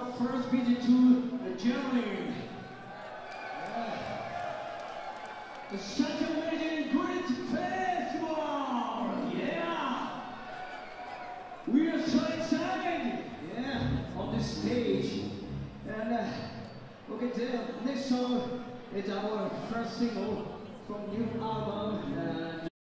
first visit to Germany. Yeah. Such a amazing great festival! Yeah! We are so excited! Yeah, on this stage. And uh, okay, the next song is our first single from new album. Uh,